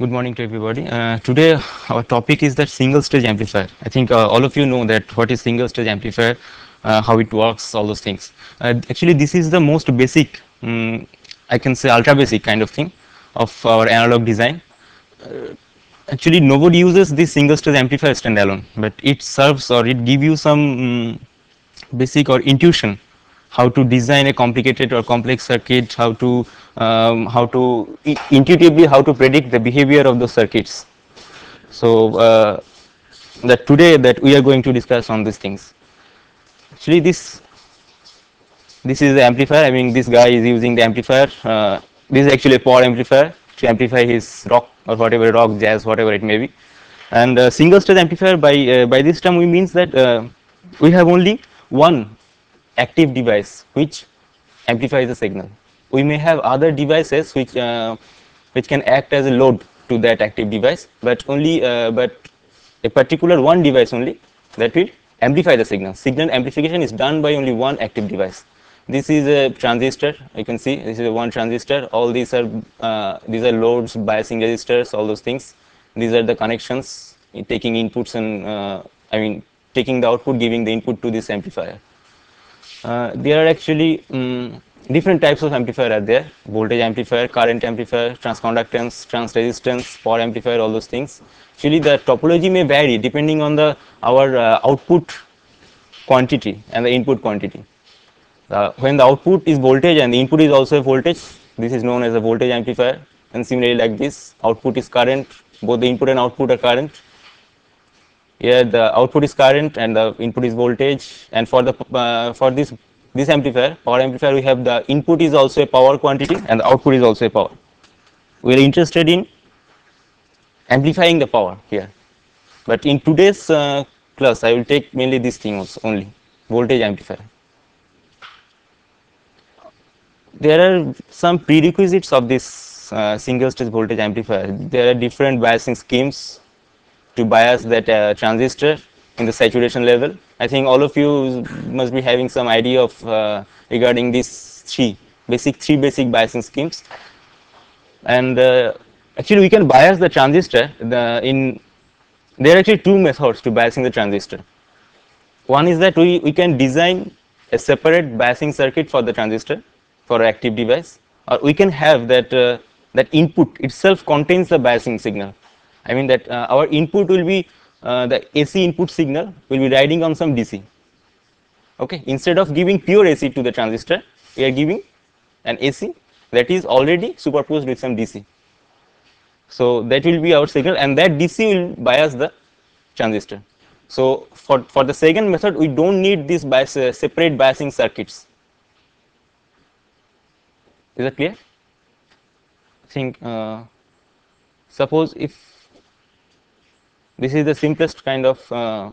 Good morning to everybody. Uh, today our topic is that single stage amplifier. I think uh, all of you know that what is single stage amplifier, uh, how it works, all those things. Uh, actually, this is the most basic, um, I can say ultra basic kind of thing of our analog design. Uh, actually, nobody uses this single stage amplifier standalone, but it serves or it give you some um, basic or intuition how to design a complicated or complex circuit, how to um, how to intuitively how to predict the behavior of those circuits. So uh, that today that we are going to discuss on these things. Actually, this this is the amplifier. I mean, this guy is using the amplifier. Uh, this is actually a power amplifier to amplify his rock or whatever rock, jazz, whatever it may be. And uh, single stage amplifier by uh, by this term we means that uh, we have only one active device which amplifies the signal. We may have other devices which uh, which can act as a load to that active device, but only uh, but a particular one device only that will amplify the signal. Signal amplification is done by only one active device. This is a transistor. You can see this is a one transistor. All these are uh, these are loads, biasing resistors, all those things. These are the connections taking inputs and uh, I mean taking the output, giving the input to this amplifier. Uh, there are actually um, different types of amplifier are there. Voltage amplifier current amplifier transconductance transresistance power amplifier all those things. Actually the topology may vary depending on the our uh, output quantity and the input quantity. Uh, when the output is voltage and the input is also a voltage this is known as a voltage amplifier. And similarly like this output is current both the input and output are current here the output is current and the input is voltage. And for the uh, for this this amplifier power amplifier we have the input is also a power quantity and the output is also a power. We are interested in amplifying the power here. But in today's uh, class i will take mainly this thing also only voltage amplifier. There are some prerequisites of this uh, single stage voltage amplifier. There are different biasing schemes to bias that uh, transistor in the saturation level. I think all of you must be having some idea of uh, regarding these three basic three basic biasing schemes. And uh, actually, we can bias the transistor. The, in there are actually two methods to biasing the transistor. One is that we, we can design a separate biasing circuit for the transistor for active device, or we can have that uh, that input itself contains the biasing signal I mean that uh, our input will be uh, the AC input signal will be riding on some DC. Okay, instead of giving pure AC to the transistor, we are giving an AC that is already superposed with some DC. So that will be our signal, and that DC will bias the transistor. So for for the second method, we don't need these bias, uh, separate biasing circuits. Is that clear? Think uh, suppose if this is the simplest kind of uh,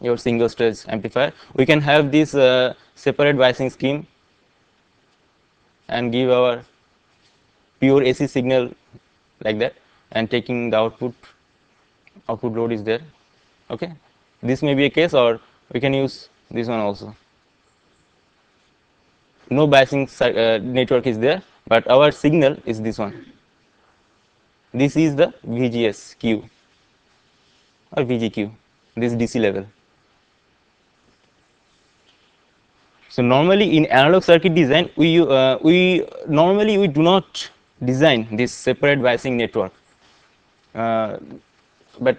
your single stage amplifier. We can have this uh, separate biasing scheme and give our pure AC signal like that and taking the output output load is there. Okay? This may be a case or we can use this one also. No biasing uh, network is there but our signal is this one. This is the VGS Q or VGQ, this DC level. So normally in analog circuit design, we uh, we normally we do not design this separate biasing network. Uh, but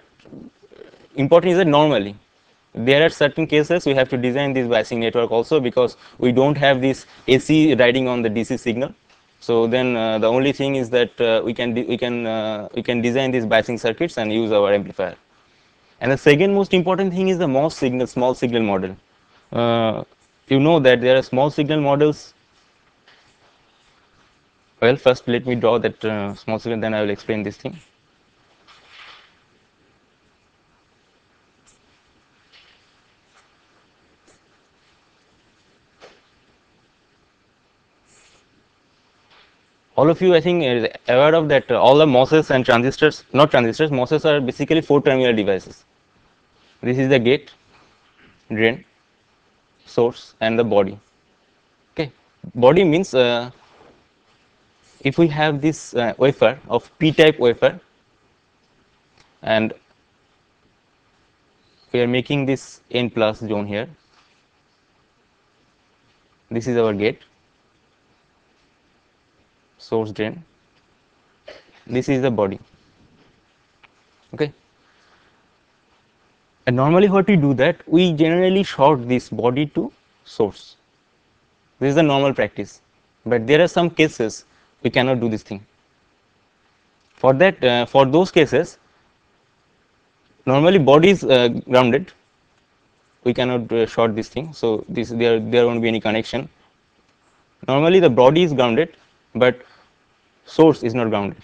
important is that normally there are certain cases we have to design this biasing network also because we don't have this AC riding on the DC signal. So then uh, the only thing is that uh, we can we can uh, we can design these biasing circuits and use our amplifier. And the second most important thing is the signal, small signal model. Uh, you know that there are small signal models. Well, first let me draw that uh, small signal, then I will explain this thing. All of you I think is aware of that uh, all the MOSFETs and transistors, not transistors, MOSFETs are basically four terminal devices. This is the gate, drain, source and the body. Okay, body means uh, if we have this uh, wafer of p-type wafer and we are making this n plus zone here this is our gate source drain. This is the body. Okay? And normally what we do that we generally short this body to source. This is the normal practice. But there are some cases we cannot do this thing. For that uh, for those cases normally body is uh, grounded. We cannot uh, short this thing. So this there there won't be any connection. Normally the body is grounded but source is not grounded.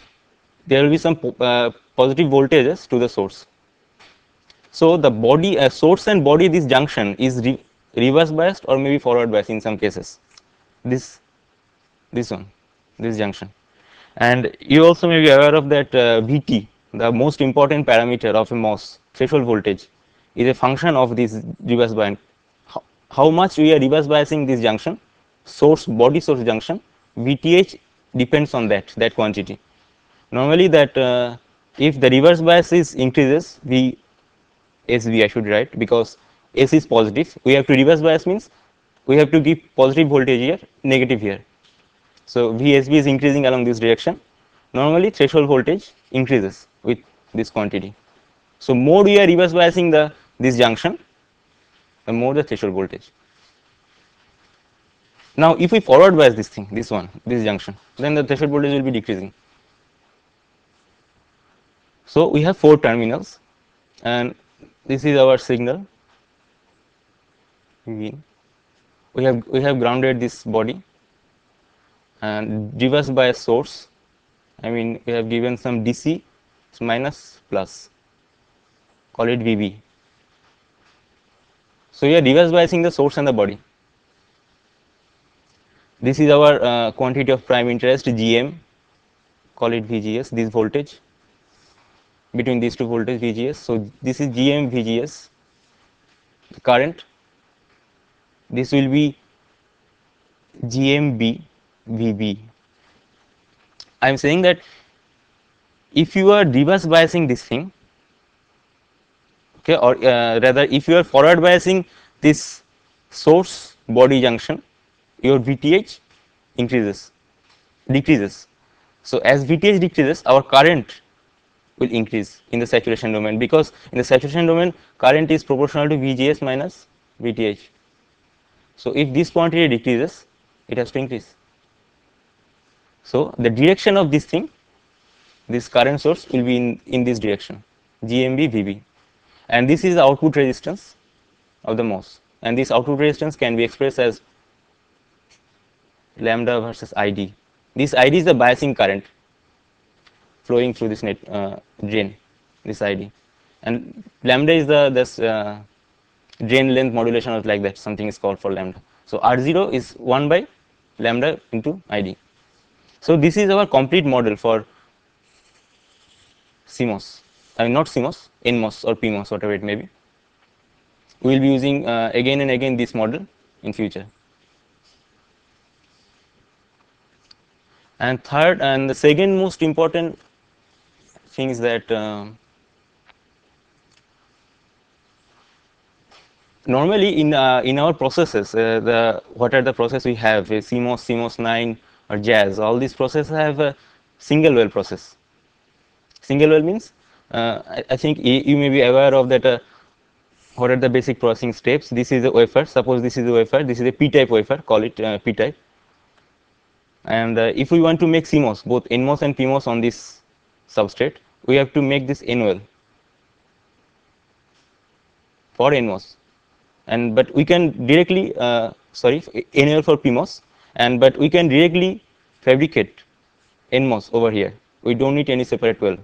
There will be some po uh, positive voltages to the source. So the body uh, source and body this junction is re reverse biased or maybe forward biased in some cases. This this one this junction. And you also may be aware of that uh, vt the most important parameter of a MOS threshold voltage is a function of this reverse bias. How, how much we are reverse biasing this junction, source body source junction, VTH depends on that that quantity. Normally that uh, if the reverse bias is increases, V SB I should write because S is positive. We have to reverse bias means we have to give positive voltage here, negative here. So VSB is increasing along this direction. Normally threshold voltage increases with this quantity. So more we are reverse biasing the this junction, the more the threshold voltage. Now if we forward bias this thing, this one, this junction, then the threshold voltage will be decreasing. So we have four terminals and this is our signal. We have we have grounded this body and reverse bias source. I mean we have given some DC it's minus plus call it VB. So, we are reverse biasing the source and the body. This is our uh, quantity of prime interest GM call it VGS this voltage between these two voltage VGS. So, this is GM VGS the current this will be GMB VB. I am saying that if you are reverse biasing this thing okay or uh, rather if you are forward biasing this source body junction your VTH increases decreases. So, as VTH decreases our current will increase in the saturation domain because in the saturation domain current is proportional to VGS minus VTH. So, if this quantity decreases it has to increase. So, the direction of this thing this current source will be in, in this direction GMB VB and this is the output resistance of the MOS and this output resistance can be expressed as lambda versus ID. This ID is the biasing current flowing through this net uh, drain this ID and lambda is the this uh, drain length modulation or like that something is called for lambda. So, R0 is 1 by lambda into ID. So, this is our complete model for CMOS, I mean not CMOS, NMOS or PMOS, whatever it may be. We will be using uh, again and again this model in future. And third and the second most important thing is that uh, normally in uh, in our processes, uh, the what are the process we have, CMOS, CMOS 9 or jazz all these processes have a single well process. Single well means uh, I, I, think you may be aware of that uh, what are the basic processing steps. This is a wafer, suppose this is a wafer, this is a p-type wafer, call it uh, p-type. And uh, if we want to make CMOS, both NMOS and PMOS on this substrate, we have to make this N well for NMOS. And but we can directly, uh, sorry, N well for PMOS, and but we can directly fabricate NMOS over here. We don't need any separate well.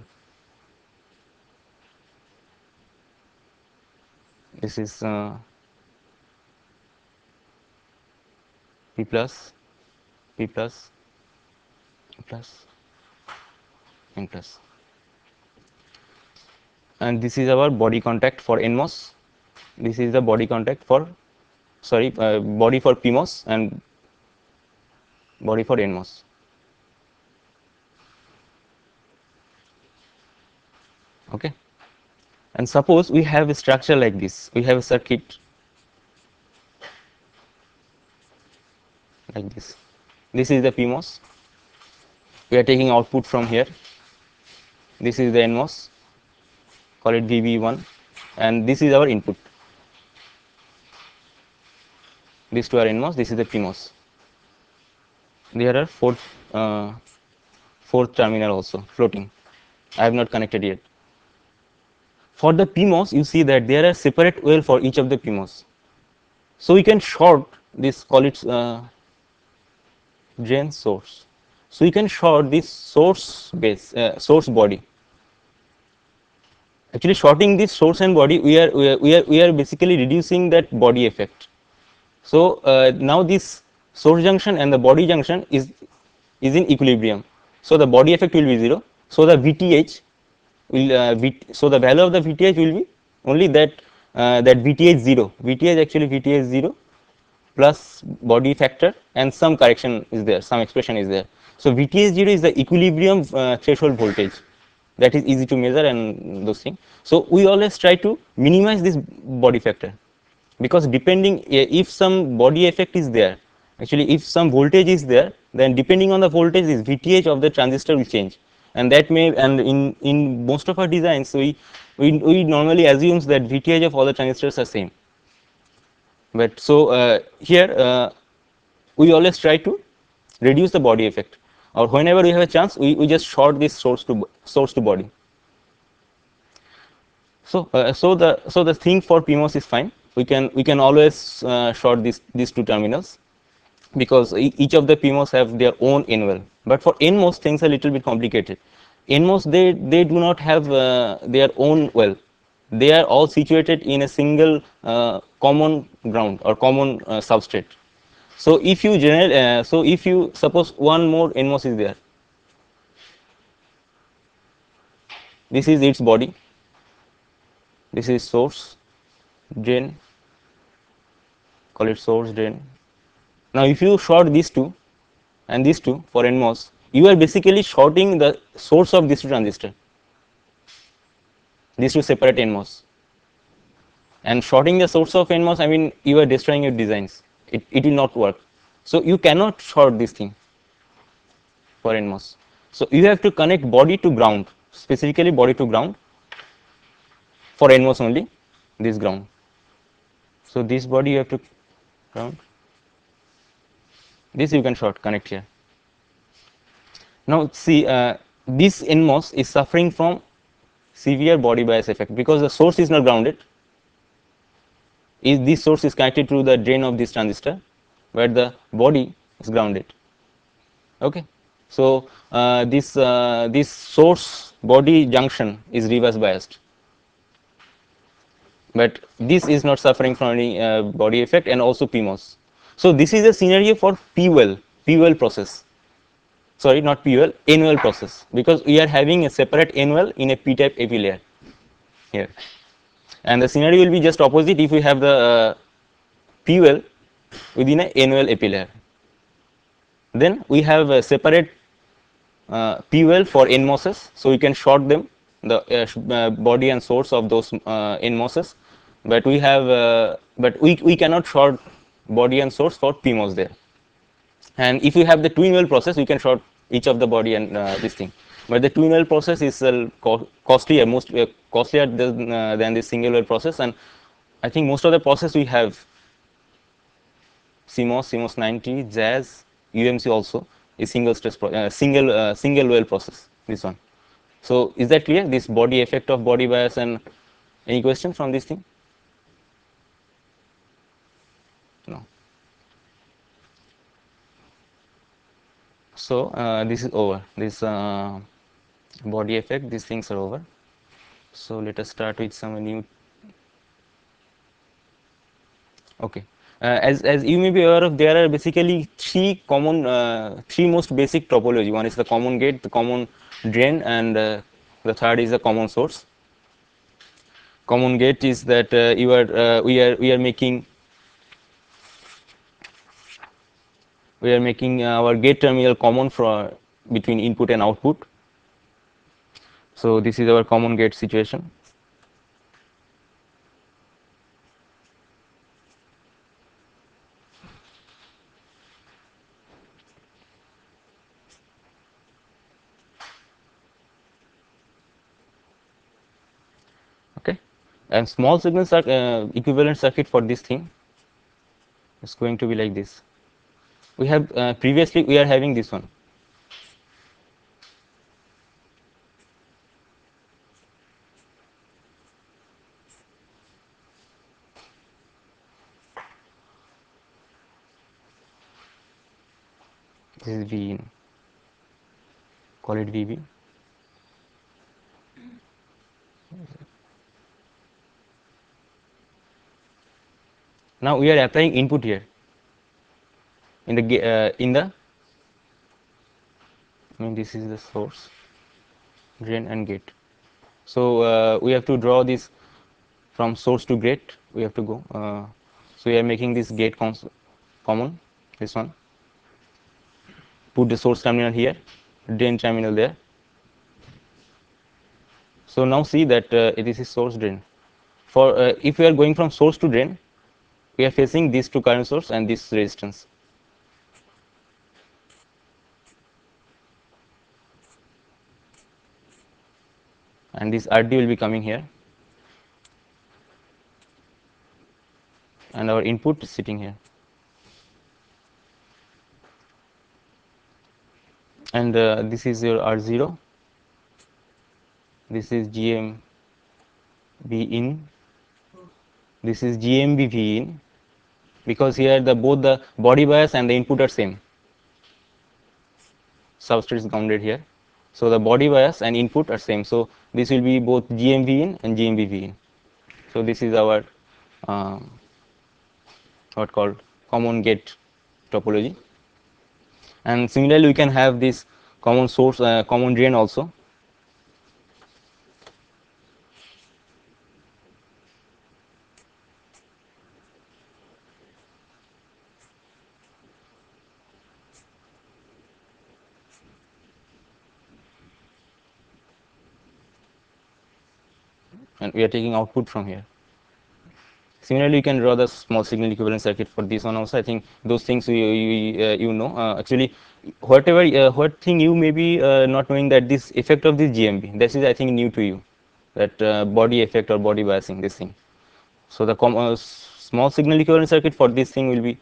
this is uh, P plus, p plus. Plus. And plus. And this is our body contact for NMOS this is the body contact for sorry uh, body for PMOS and body for NMOS okay. And suppose we have a structure like this. We have a circuit. Like this this is the PMOS we are taking output from here. This is the NMOS call it VB1 and this is our input. These two are NMOS this is the PMOS there are four uh, fourth terminal also floating. I have not connected yet. For the PMOS you see that there are separate well for each of the PMOS so we can short this call it uh, drain source. So we can short this source base uh, source body. Actually shorting this source and body we are we are we are, we are basically reducing that body effect. So uh, now this source junction and the body junction is is in equilibrium. So the body effect will be 0 so the vth will uh, v, so the value of the vth will be only that uh, that vth 0 vth actually vth 0 plus body factor and some correction is there some expression is there. So vth 0 is the equilibrium uh, threshold voltage. That is easy to measure and those things. So we always try to minimize this body factor because depending if some body effect is there actually if some voltage is there then depending on the voltage this VTH of the transistor will change. And that may and in in most of our designs we we, we normally assumes that VTH of all the transistors are same but so uh, here uh, we always try to reduce the body effect. Or whenever we have a chance we, we just short this source to source to body. So uh, so the so the thing for PMOS is fine. We can we can always uh, short these these two terminals because each of the PMOS have their own NWell but for NMOS things are a little bit complicated. NMOS they they do not have uh, their own well. They are all situated in a single uh, common ground or common uh, substrate so if you generate, uh, so if you suppose one more NMOS is there, this is its body, this is source, drain, call it source drain. Now if you short these two and these two for NMOS, you are basically shorting the source of these two transistor, these two separate NMOS. And shorting the source of NMOS, I mean you are destroying your designs it, it will not work. So you cannot short this thing for NMOS. So you have to connect body to ground, specifically body to ground for NMOS only, this ground. So this body you have to ground. This you can short connect here. Now see uh, this NMOS is suffering from severe body bias effect because the source is not grounded is this source is connected to the drain of this transistor where the body is grounded. Okay. So uh, this uh, this source body junction is reverse biased. But this is not suffering from any uh, body effect and also PMOS. So this is a scenario for PWell, PWell process. Sorry, not PWell, NWell process. Because we are having a separate NWell in a P-type epi layer here and the scenario will be just opposite if we have the uh, P well within a N well epi layer. Then we have a separate uh, P well for NMOSes, so we can short them the uh, uh body and source of those uh, NMOSes, but we have uh, but we we cannot short body and source for PMOS there. And if you have the twin well process, we can short each of the body and uh, this thing but the twin well process is co costlier most costlier than, uh, than the single well process and I think most of the process we have CMOS, CMOS 90, Jazz, UMC also is single stress uh, single uh, single well process this one. So is that clear this body effect of body bias and any question from this thing? No. So uh, this is over this uh, body effect these things are over so let us start with some new okay. Uh, as as you may be aware of there are basically three common uh, three most basic topology. One is the common gate the common drain and uh, the third is the common source. Common gate is that uh, you are uh, we are we are making we are making our gate terminal common for between input and output So this is our common gate situation. Okay, and small signal uh, equivalent circuit for this thing is going to be like this. We have uh, previously we are having this one this is V in. Call it VB now we are applying input here. In the uh, in the I mean this is the source drain and gate. So uh, we have to draw this from source to gate. We have to go uh, so we are making this gate common this one put the source terminal here drain terminal there. So now see that uh, this is source drain. For uh, if we are going from source to drain we are facing these two current source and this resistance. And this RD will be coming here. And our input is sitting here and uh, this is your R0 this is GM in. This is GMB V in. Because here the both the body bias and the input are same. Substrate is grounded here. So the body bias and input are same. So this will be both GMV in and GMBV in. So this is our um, what called common gate topology and similarly we can have this common source uh, common drain also. And we are taking output from here Similarly, you can draw the small signal equivalent circuit for this one also. I think those things you you, uh, you know. Uh, actually, whatever uh, what thing you may be uh, not knowing that this effect of this GMB. This is I think new to you, that uh, body effect or body biasing. This thing. So the uh, small signal equivalent circuit for this thing will be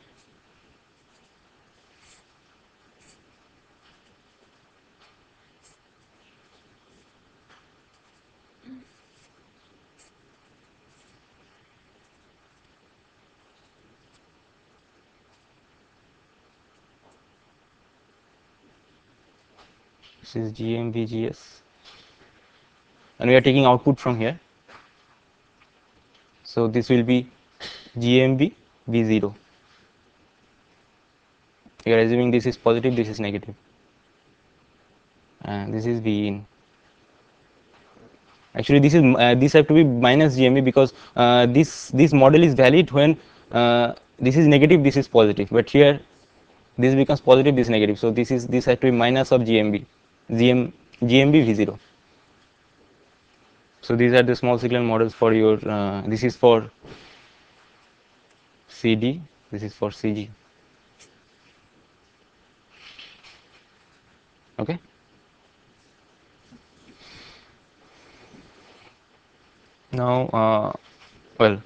this is GMVGS and we are taking output from here. So this will be GMV V0 we are assuming this is positive this is negative. And this is V in actually this is uh, this have to be minus GMV because uh, this this model is valid when uh, this is negative this is positive. But here this becomes positive this negative. So this is this has to be minus of GMV GM, GMB V0. So these are the small signal models for your, uh, this is for CD, this is for CG. Okay. Now, uh, well,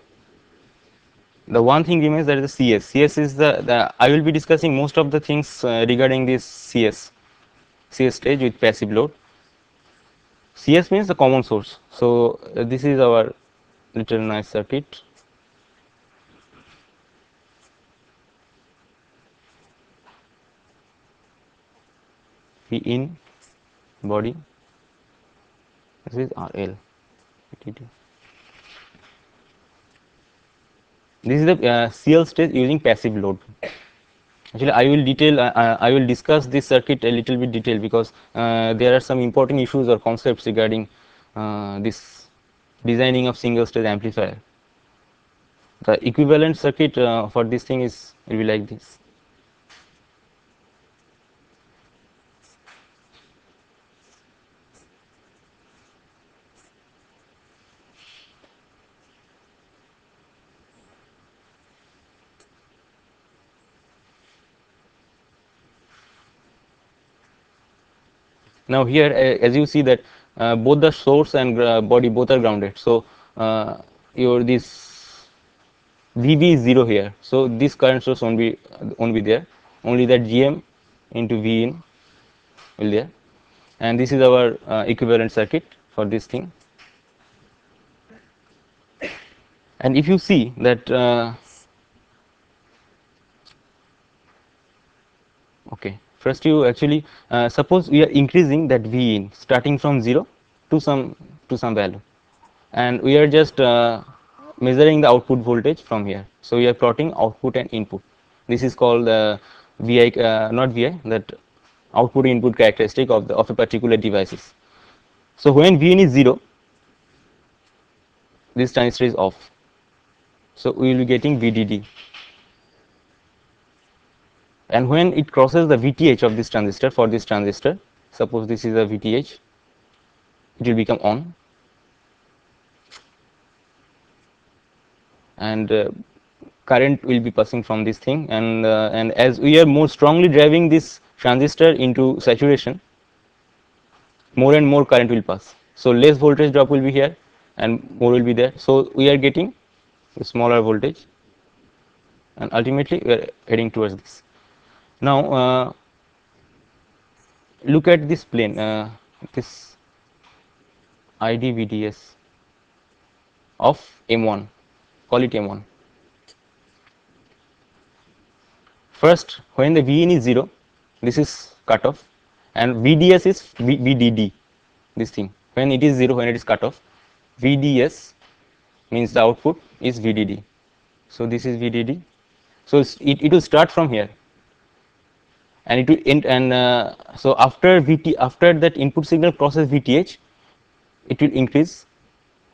the one thing remains that is the CS. CS is the, the I will be discussing most of the things uh, regarding this CS CS stage with passive load. CS means the common source. So, uh, this is our little nice circuit. P in body this is RL. This is the uh, CL stage using passive load actually i will detail uh, uh, i will discuss this circuit a little bit detail because uh, there are some important issues or concepts regarding uh, this designing of single stage amplifier. The equivalent circuit uh, for this thing is will be like this Now here uh, as you see that uh, both the source and body both are grounded. So uh, your this VB is 0 here. So this current source won't be won't be there. Only that GM into V in will there. And this is our uh, equivalent circuit for this thing. And if you see that uh, okay first you actually uh, suppose we are increasing that v in starting from 0 to some to some value. And we are just uh, measuring the output voltage from here. So we are plotting output and input. This is called the vi uh, not vi that output input characteristic of the of a particular devices. So when v in is 0 this transistor is off. So we will be getting vdd and when it crosses the VTH of this transistor for this transistor suppose this is a VTH it will become on. And uh, current will be passing from this thing. And uh, and as we are more strongly driving this transistor into saturation more and more current will pass. So less voltage drop will be here and more will be there. So we are getting a smaller voltage. And ultimately we are heading towards this now uh, look at this plane uh, this ID VDS of M1 call it M1 first when the Vin is 0 this is cut off and VDS is v, VDD this thing. When it is 0 when it is cut off VDS means the output is VDD so this is VDD so it, it will start from here and it will end and uh, so after VT after that input signal crosses VTH it will increase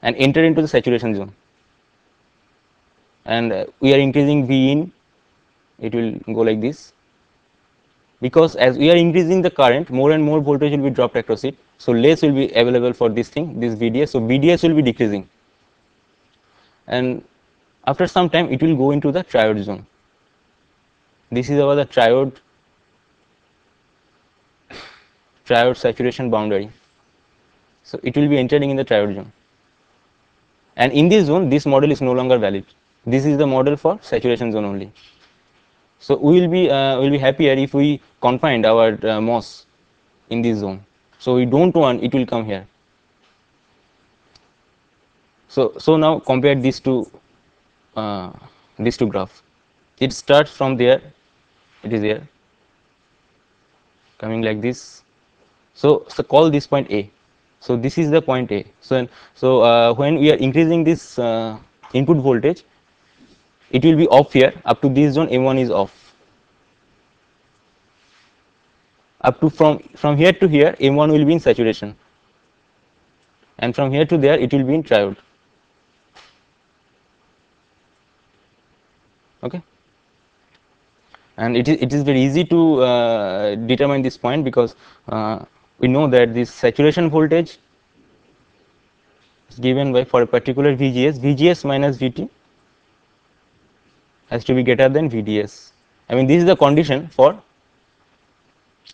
and enter into the saturation zone. And uh, we are increasing V in it will go like this. Because as we are increasing the current more and more voltage will be dropped across it. So less will be available for this thing this VDS so VDS will be decreasing. And after some time it will go into the triode zone. This is our the triode triode saturation boundary. So it will be entering in the triode zone. And in this zone, this model is no longer valid. This is the model for saturation zone only. So we will be uh, will be happier if we confined our uh, MOS in this zone. So we don't want it will come here. So so now compare these two uh, these two graphs. It starts from there. It is here coming like this so, so call this point A. So this is the point A. So, so uh, when we are increasing this uh, input voltage, it will be off here up to this zone M1 is off. Up to from from here to here M1 will be in saturation, and from here to there it will be in triode. Okay and it is it is very easy to uh, determine this point because uh, we know that this saturation voltage is given by for a particular VGS, VGS minus VT has to be greater than VDS. I mean this is the condition for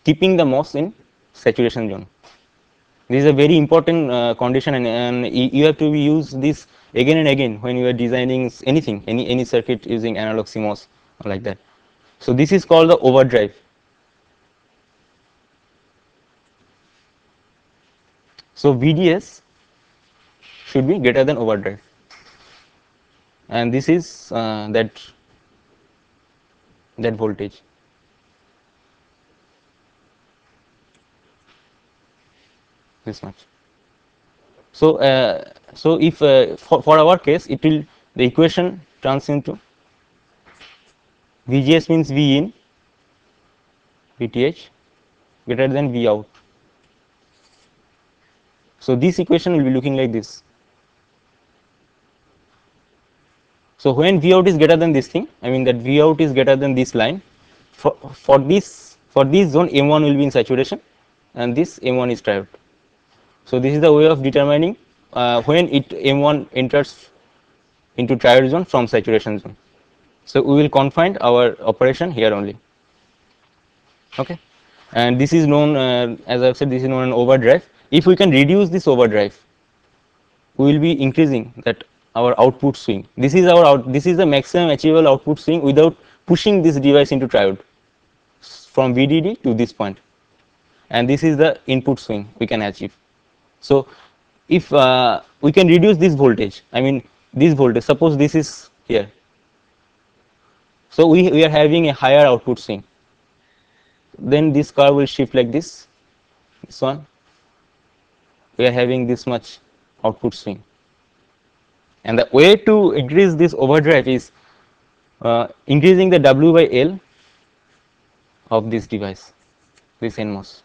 keeping the MOS in saturation zone. This is a very important uh, condition and, and, you have to use this again and again when you are designing anything, any, any circuit using analog CMOS like that. So this is called the overdrive. So VDS should be greater than overdrive and this is uh, that that voltage. this much. So, uh, so if uh, for, for our case it will the equation turns into VGS means V in VTH greater than V out so this equation will be looking like this. So when V out is greater than this thing, I mean that V out is greater than this line, for, for this for this zone M1 will be in saturation and this M1 is triode. So this is the way of determining uh, when it M1 enters into triode zone from saturation zone. So we will confine our operation here only. Okay. and this is known uh, as I have said this is known as overdrive. If we can reduce this overdrive, we will be increasing that our output swing. This is our out, this is the maximum achievable output swing without pushing this device into triode from VDD to this point and this is the input swing we can achieve. So, if uh, we can reduce this voltage I mean this voltage suppose this is here. So, we, we are having a higher output swing then this curve will shift like this this one we are having this much output swing and the way to increase this overdrive is uh, increasing the W by L of this device this NMOS.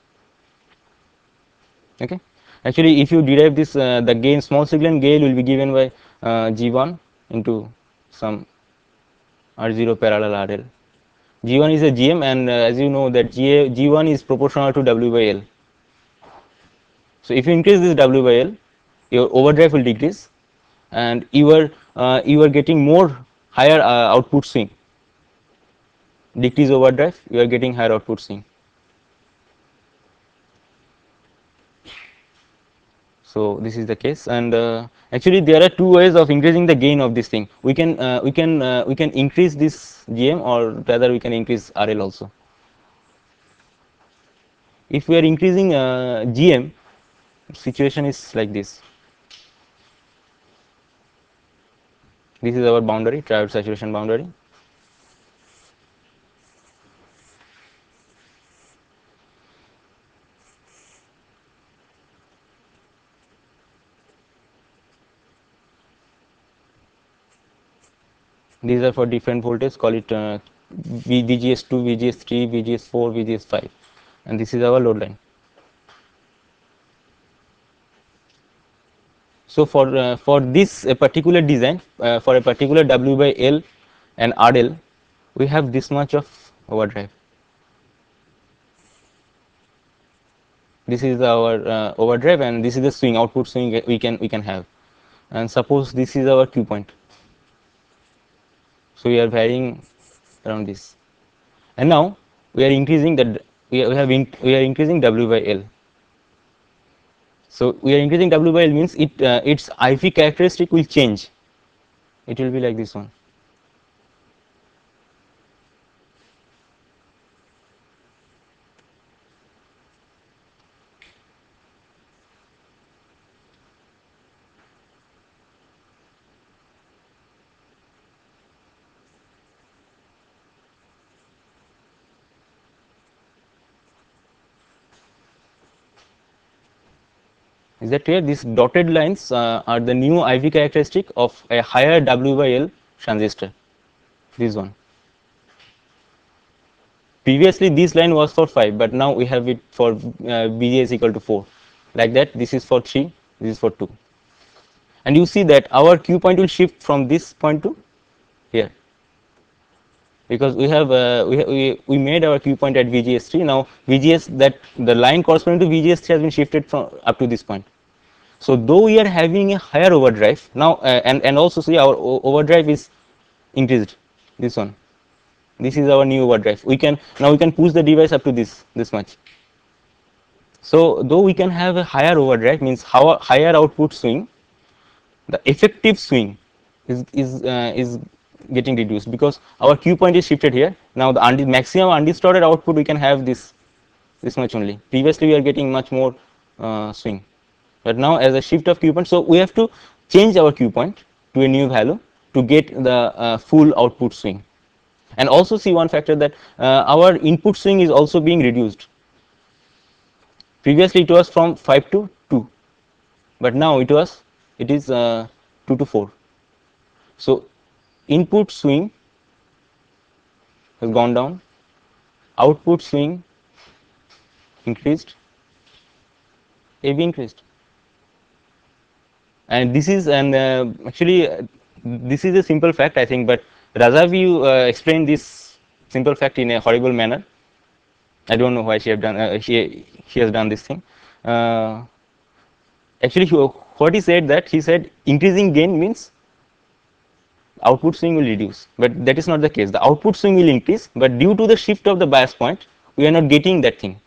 Okay? Actually if you derive this uh, the gain small signal gain will be given by uh, G1 into some R0 parallel RL G1 is a GM and uh, as you know that GA, G1 is proportional to W by L. So, if you increase this W by L your overdrive will decrease and you are uh, you are getting more higher uh, output swing decrease overdrive you are getting higher output swing. So, this is the case and uh, actually there are two ways of increasing the gain of this thing we can uh, we can uh, we can increase this GM or rather we can increase RL also. If we are increasing uh, GM situation is like this. This is our boundary triode saturation boundary. These are for different voltage call it uh, VGS2, VGS3, VGS4, VGS5 and this is our load line. So, for uh, for this a particular design uh, for a particular W by L and RL we have this much of overdrive. This is our uh, overdrive and this is the swing output swing we can we can have and suppose this is our Q point so, we are varying around this and now we are increasing that we have in, we are increasing W by L. So, we are increasing W by L means it uh, its IV characteristic will change. It will be like this one Is that clear? These dotted lines uh, are the new IV characteristic of a higher W by L transistor, this one. Previously this line was for 5, but now we have it for uh, is equal to 4. Like that, this is for 3, this is for 2. And you see that our Q point will shift from this point to here because we have uh, we, we we made our Q point at VGS3 now VGS that the line corresponding to VGS3 has been shifted from up to this point so though we are having a higher overdrive now uh, and, and also see our overdrive is increased this one. This is our new overdrive. We can now we can push the device up to this this much. So though we can have a higher overdrive means how higher output swing, the effective swing is is uh, is getting reduced because our Q point is shifted here. Now the undi maximum undistorted output we can have this this much only. Previously we are getting much more uh, swing but now as a shift of q point so we have to change our q point to a new value to get the uh, full output swing. And also see one factor that uh, our input swing is also being reduced. Previously it was from 5 to 2 but now it was it is uh, 2 to 4 so input swing has gone down output swing increased AB increased and this is and uh, actually uh, this is a simple fact I think but Razavi uh, explained this simple fact in a horrible manner. I don't know why she have done she she has done this thing. Actually what he said that he said increasing gain means output swing will reduce but that is not the case. The output swing will increase but due to the shift of the bias point we are not getting that thing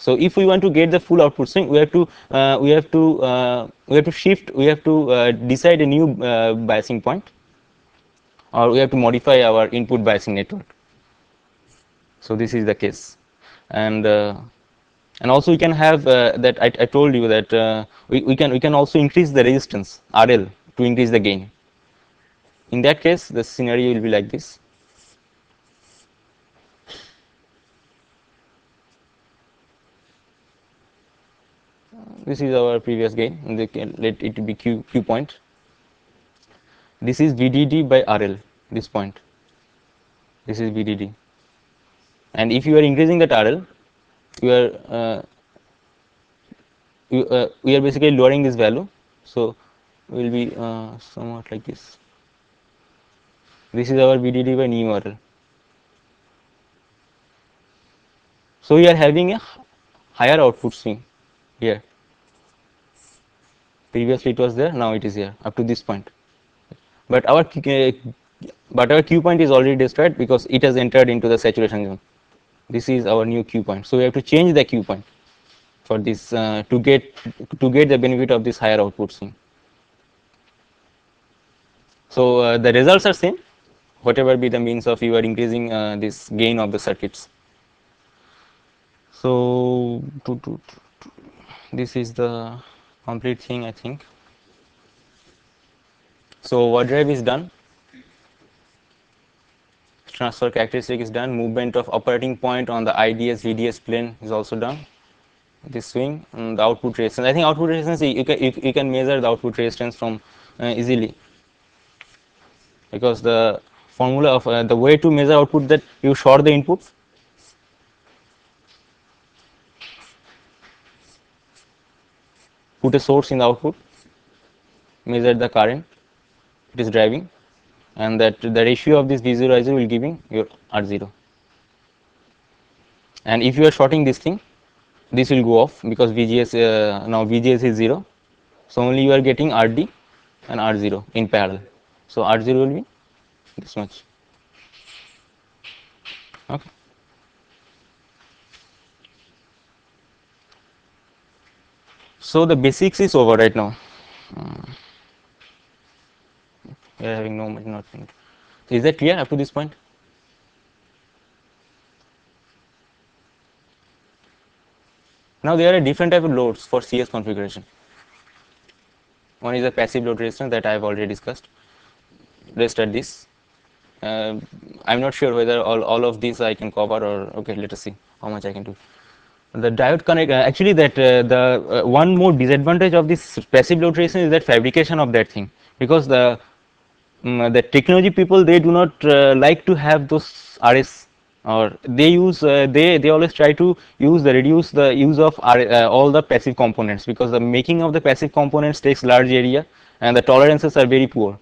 So if we want to get the full output swing, we have to uh, we have to uh, we have to shift. We have to uh, decide a new uh, biasing point, or we have to modify our input biasing network. So this is the case, and and also we can have that I, I told you that we, we can we can also increase the resistance RL to increase the gain. In that case, the scenario will be like this. This is our previous gain. Let it be Q Q point. This is VDD by RL. This point. This is VDD. And if you are increasing that RL, you are uh, you, uh, we are basically lowering this value. So will be uh, somewhat like this. This is our VDD by new RL. So we are having a higher output swing here. Previously it was there, now it is here up to this point. But our uh, but our Q point is already destroyed because it has entered into the saturation zone. This is our new Q point. So we have to change the Q point for this uh, to get to get the benefit of this higher output swing. So uh, the results are same, whatever be the means of you are increasing uh, this gain of the circuits. So to, to, to, this is the complete thing I think. So what drive is done. Transfer characteristic is done. Movement of operating point on the IDS VDS plane is also done. This swing and the output resistance. I think output resistance you can you, you can measure the output resistance from uh, easily because the formula of uh, the way to measure output that you short the input put a source in the output? Measure the current. It is driving. And that the ratio of this V0 I0 will giving your R0 and if you are shorting this thing this will go off because VGS uh, now VGS is 0 so only you are getting RD and R0 in parallel. So R0 will be this much so the basics is over right now. Uh, we are having no much nothing. So is that clear up to this point? Now there are different type of loads for cs configuration. One is a passive load resistance that i have already discussed. Let's start this. Uh, i'm not sure whether all, all of these i can cover or okay let us see how much i can do the diode connect uh, actually that uh, the uh, one more disadvantage of this passive load resistance is that fabrication of that thing. Because the um, the technology people they do not uh, like to have those rs or they use uh, they they always try to use the reduce the use of R, all the passive components. Because the making of the passive components takes large area and the tolerances are very poor.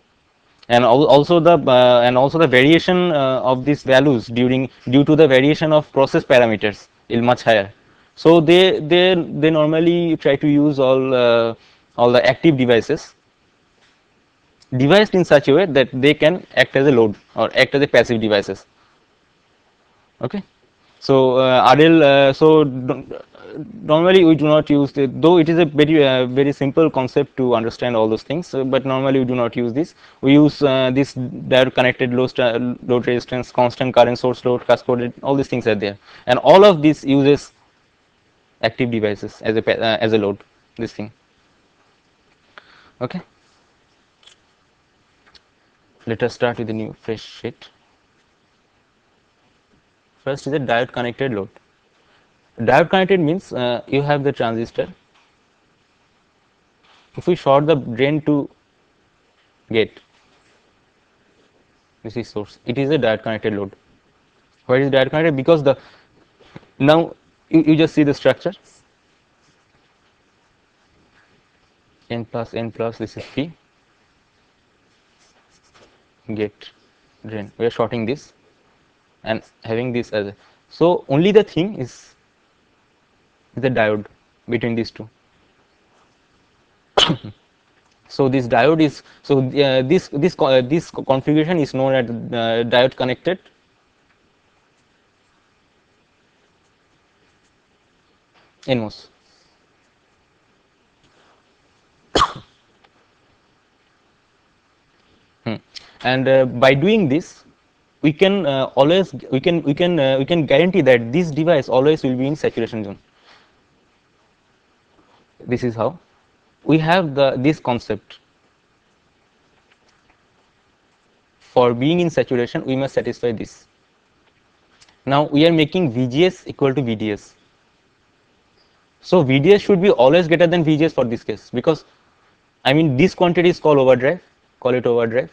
And also the and also the variation of these values during due to the variation of process parameters is much higher so they they they normally try to use all uh, all the active devices. Devised in such a way that they can act as a load or act as a passive devices. Okay? So uh, RL uh, so normally we do not use it though it is a very uh, very simple concept to understand all those things uh, but normally we do not use this. We use uh, this diode connected load load resistance constant current source load cascaded all these things are there. And all of these uses active devices as a uh, as a load this thing. Okay. Let us start with a new fresh sheet first is a diode connected load. Diode connected means uh, you have the transistor. If we short the drain to gate this is source. It is a diode connected load. Why is diode connected? Because the now you, you just see the structure? N plus n plus this is p. Gate drain. We are shorting this and having this as a so only the thing is the diode between these two. So this diode is so uh, this this uh, this configuration is known as uh, diode connected NMOS. Hmm. And uh, by doing this, we can uh, always we can we can uh, we can guarantee that this device always will be in saturation zone. This is how we have the this concept. For being in saturation, we must satisfy this. Now we are making VGS equal to VDS. So VDS should be always greater than VGS for this case because I mean this quantity is called overdrive, call it overdrive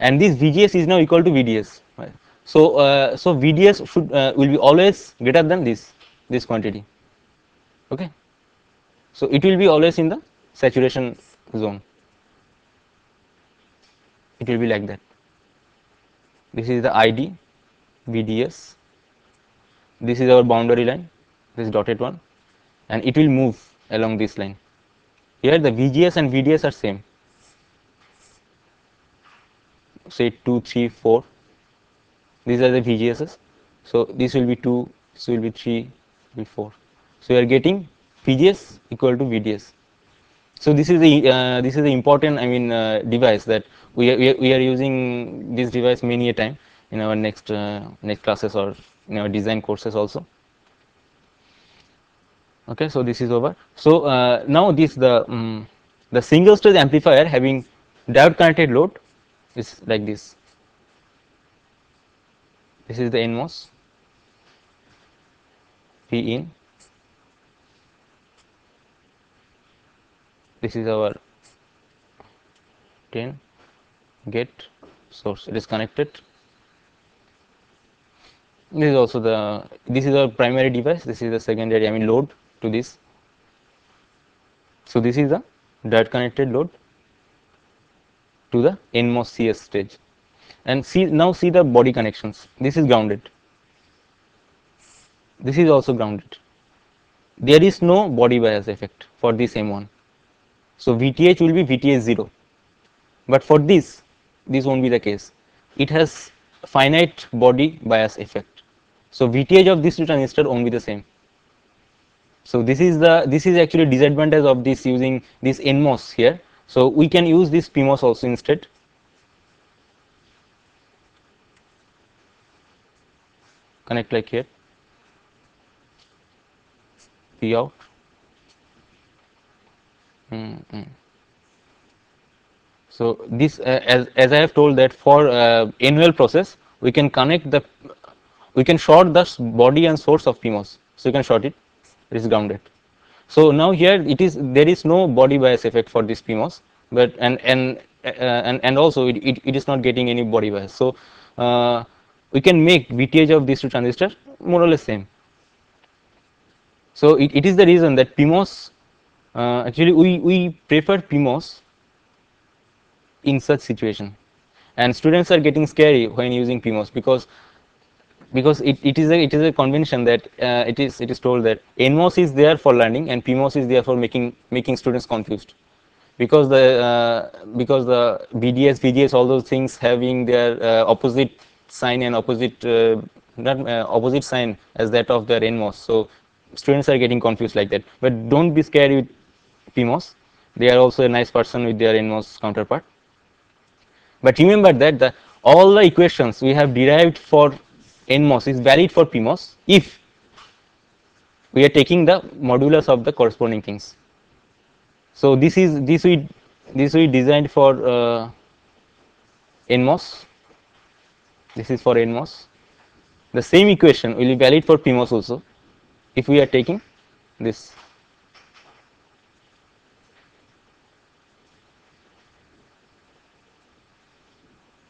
and this VGS is now equal to VDS. Right. So, uh, so VDS should uh, will be always greater than this this quantity. Okay. So it will be always in the saturation zone. It will be like that. This is the ID, VDS. This is our boundary line. This dotted one, and it will move along this line. Here the VGS and VDS are same. Say 2 3 4 these are the VGSs so this will be 2 this will be 3 will be 4 so we are getting VGS equal to VDS so this is the uh, this is the important I mean uh, device that we are, we are, we are using this device many a time in our next uh, next classes or in our design courses also okay so this is over so uh, now this the um, the single stage amplifier having diode connected load is like this. This is the NMOS P in. This is our 10 gate source. It is connected. This is also the this is our primary device. This is the secondary I mean load to this. So this is the diode connected load to the NMOS CS stage. And see now see the body connections. This is grounded. This is also grounded. There is no body bias effect for this M1 so VTH will be VTH 0 but for this this won't be the case. It has finite body bias effect. So VTH of this transistor won't be the same so this is the this is actually disadvantage of this using this NMOS here so we can use this PMOS also instead. Connect like here, P out. Mm. So this uh, as as I have told that for uh, N-well process we can connect the we can short the body and source of PMOS. So you can short it. Is grounded. So now here it is there is no body bias effect for this PMOS, but and and uh, and and also it, it, it is not getting any body bias. So uh, we can make VTH of these two transistors more or less same. So it, it is the reason that PMOS uh, actually we we prefer PMOS in such situation, and students are getting scary when using PMOS because because it, it is a it is a convention that uh, it is it is told that NMOS is there for learning and PMOS is there for making making students confused. Because the uh, because the VDS VGS all those things having their uh, opposite sign and opposite uh, not uh, opposite sign as that of their NMOS so students are getting confused like that. But don't be scared with PMOS they are also a nice person with their NMOS counterpart. But remember that the all the equations we have derived for NMOS is valid for PMOS if we are taking the modulus of the corresponding things. So this is this we this we designed for uh, NMOS. This is for NMOS. The same equation will be valid for PMOS also if we are taking this.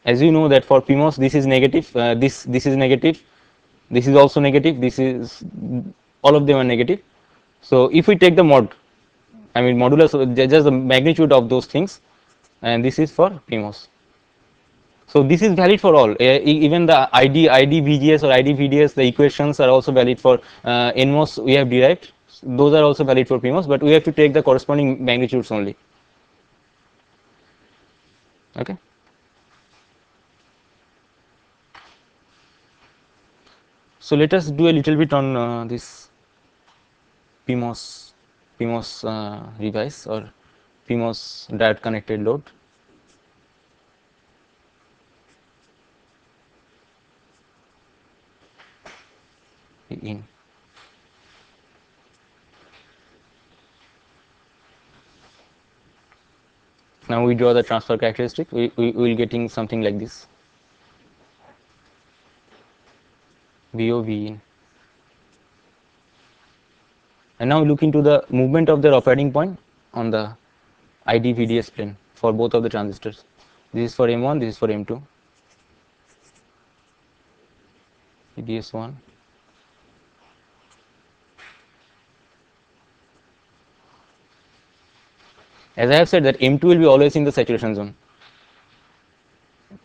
As you know that for PMOS this is negative, uh, this this is negative, this is also negative, this is all of them are negative. So if we take the mod, I mean modulus just the magnitude of those things, and this is for PMOS. So this is valid for all, uh, even the ID ID VGS or ID VDS, the equations are also valid for uh, NMOS we have derived. Those are also valid for PMOS, but we have to take the corresponding magnitudes only. Okay. So let us do a little bit on uh, this PMOS PMOS uh, device or PMOS diode connected load. in. Now we draw the transfer characteristic. We, we will getting something like this VO V in and now look into the movement of their operating point on the ID VDS plane for both of the transistors. This is for M1 this is for M2 VDS1 as I have said that M2 will be always in the saturation zone.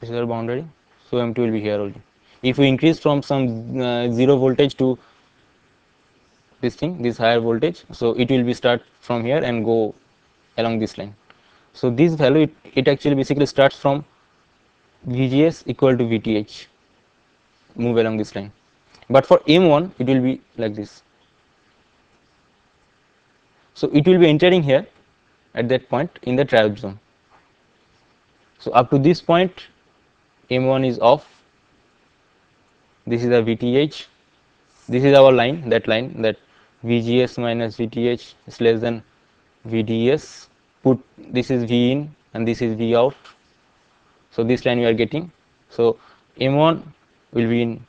This is our boundary. So M2 will be here only if we increase from some uh, zero voltage to this thing this higher voltage so it will be start from here and go along this line. So this value it, it actually basically starts from VGS equal to VTH move along this line. But for M1 it will be like this. So it will be entering here at that point in the triode zone. So up to this point M1 is off this is the VTH this is our line that line that VGS minus VTH is less than VDS put this is V in and this is V out. So this line we are getting. So M1 will be in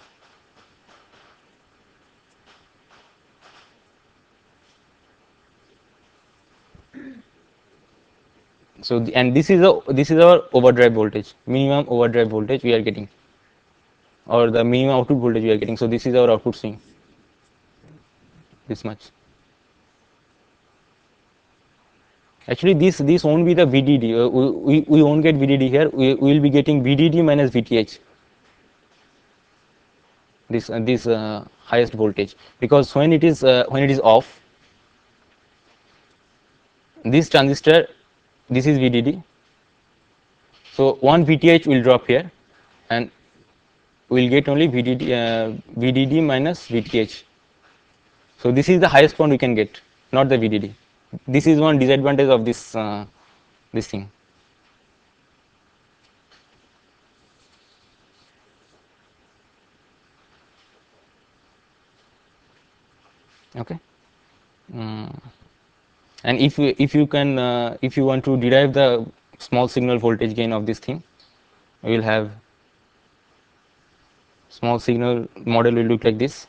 so the, and this is a this is our overdrive voltage minimum overdrive voltage we are getting or the minimum output voltage we are getting. So this is our output swing this much. Actually this this won't be the vdd uh, we, we, we won't get vdd here. We, will be getting vdd minus vth this uh, this uh, highest voltage. Because when it is uh, when it is off this transistor this is VDD. So one VTH will drop here. And we will get only VDD, uh, VDD minus VTH. So this is the highest point we can get, not the VDD. This is one disadvantage of this uh, this thing. Okay. Mm and if you if you can uh, if you want to derive the small signal voltage gain of this thing we will have small signal model will look like this.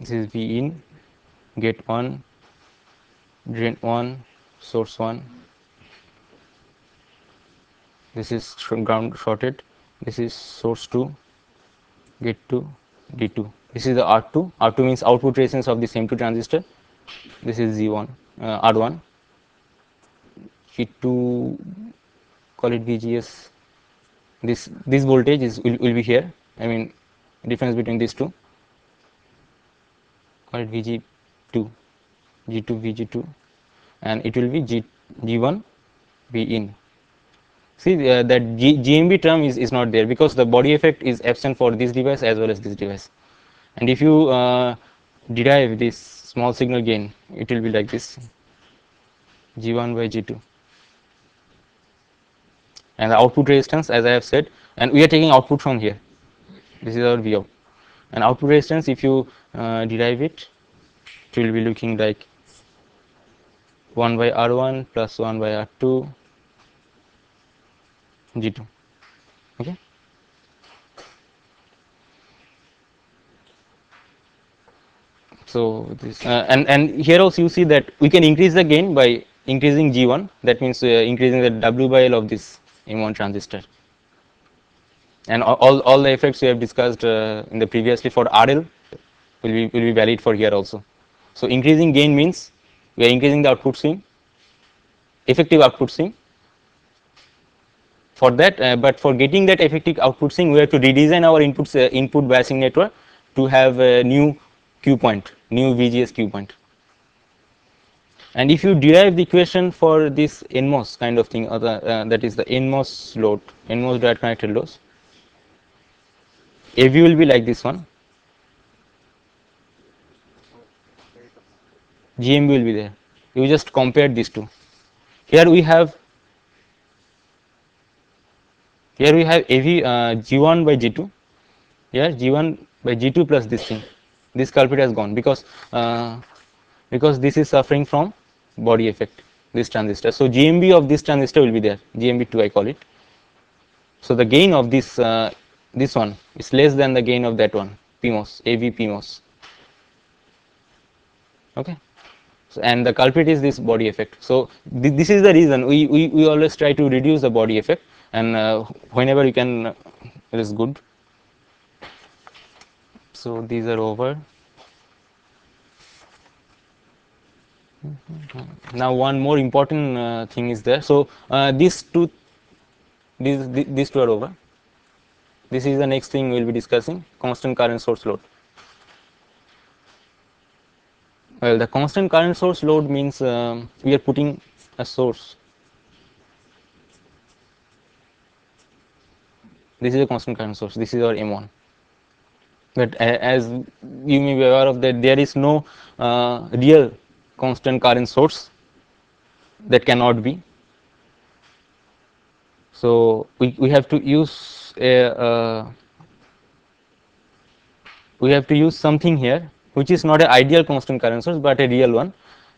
This is V in gate 1 drain 1 source 1 this is ground shorted. This is source 2 gate 2 D2 this is the R2 R2 means output resistance of the same 2 transistor. This is Z1 uh, R1 G2 call it VGS this this voltage is will, will be here. I mean difference between these two. Call it VG2 G2 VG2 and it will be G, G1 B in see uh, that G, GMB term is, is not there because the body effect is absent for this device as well as this device. And if you uh, derive this small signal gain it will be like this. G1 by G2 and the output resistance as I have said and we are taking output from here. This is our V out and output resistance if you uh, derive it it will be looking like 1 by r1 plus 1 by r2 g2 okay so this uh, and and here also you see that we can increase the gain by increasing g1 that means uh, increasing the w by l of this m1 transistor. And all, all the effects we have discussed uh, in the previously for RL will be, will be valid for here also. So increasing gain means we are increasing the output swing, effective output swing for that uh, but for getting that effective output swing we have to redesign our inputs uh, input biasing network to have a new Q point new VGS Q point. And if you derive the equation for this NMOS kind of thing or the, uh, that is the NMOS load NMOS diode connected loads AV will be like this one. GMB will be there. You just compare these two. Here we have here we have AV uh, G1 by G2 here G1 by G2 plus this thing. This culprit has gone because uh, because this is suffering from body effect this transistor. So GMB of this transistor will be there. GMB2 I call it. So the gain of this uh, this one is less than the gain of that one PMOS AV PMOS okay? So, and the culprit is this body effect. So th this is the reason we, we we always try to reduce the body effect and uh, whenever you can it is good. So these are over. Now one more important uh, thing is there. So uh, these two these these two are over. This is the next thing we will be discussing constant current source load. Well the constant current source load means um, we are putting a source this is a constant current source. This is our m1 but as you may be aware of that there is no uh, real constant current source that cannot be. So, we, we have to use a uh, we have to use something here which is not an ideal constant current source, but a real one.